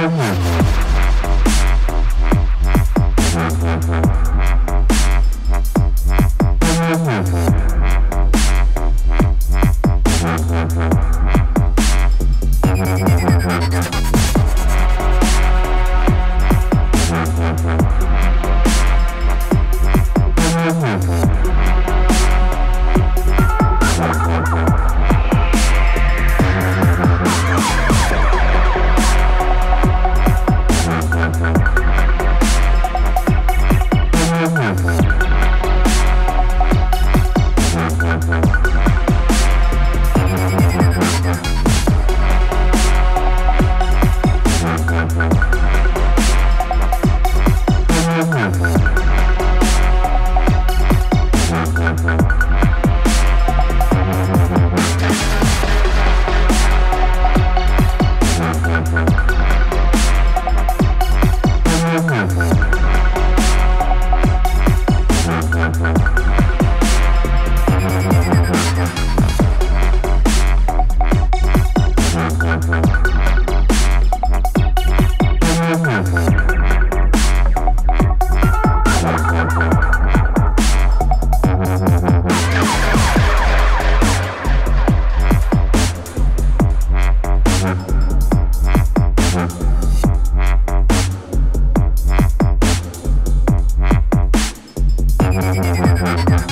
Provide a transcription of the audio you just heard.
Mm-hmm. Mm-hmm.